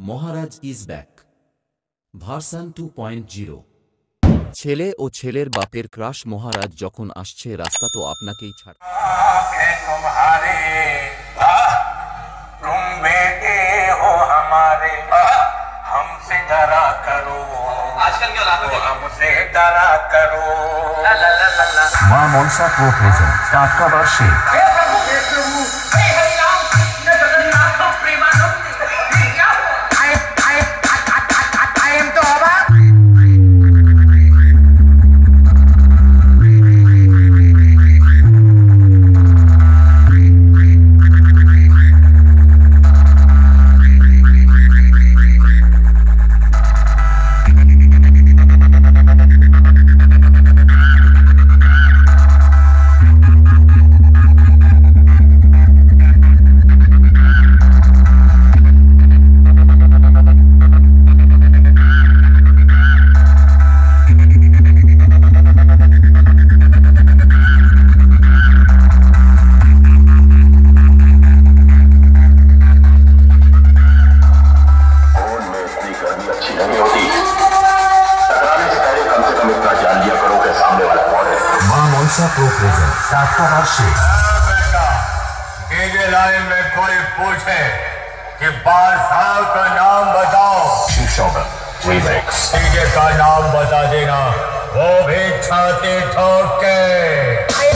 Maharaj is back version two point zero ছেলে ও ছেলের বাপের ক্রাশ মহারাজ যখন আসছে রাস্তা তো আপনাকেই ছাড় মা মনসা প্রো প্রেজেন্ট। টাটকা বার্ষিক Alexa और डीजे लाइन में कोई पूछे कि बादशाह का नाम बताओ। डीजे का नाम बता देना। वो भी छाती ठोक के।